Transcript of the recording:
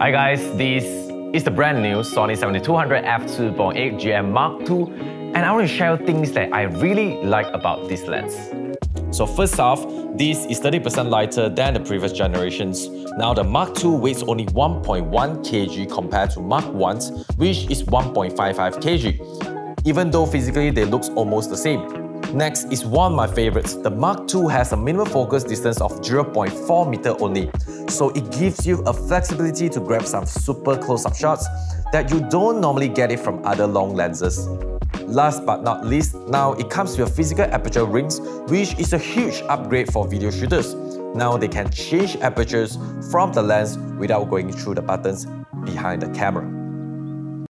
Hi guys, this is the brand new Sony 70-200 f2.8 GM Mark II and I want to share things that I really like about this lens. So first off, this is 30% lighter than the previous generations. Now the Mark II weighs only 1.1 kg compared to Mark 1, which is 1.55 kg. Even though physically they look almost the same. Next is one of my favorites. The Mark II has a minimum focus distance of 0.4 meter only, so it gives you a flexibility to grab some super close-up shots that you don't normally get it from other long lenses. Last but not least, now it comes with physical aperture rings, which is a huge upgrade for video shooters. Now they can change apertures from the lens without going through the buttons behind the camera.